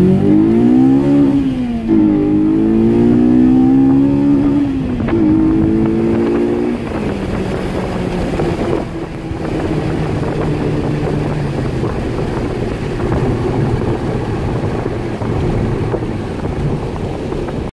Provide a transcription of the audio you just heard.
Yeah.